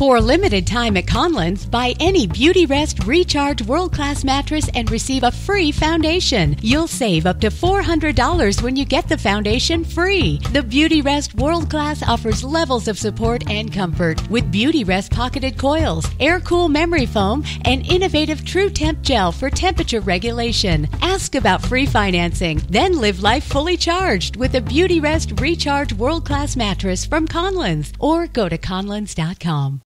For a limited time at Conlins, buy any Beautyrest Recharge World Class mattress and receive a free foundation. You'll save up to $400 when you get the foundation free. The Beautyrest World Class offers levels of support and comfort with Beautyrest pocketed coils, air cool memory foam, and innovative True Temp gel for temperature regulation. Ask about free financing, then live life fully charged with a Beautyrest Recharge World Class mattress from Conlins or go to conlins.com.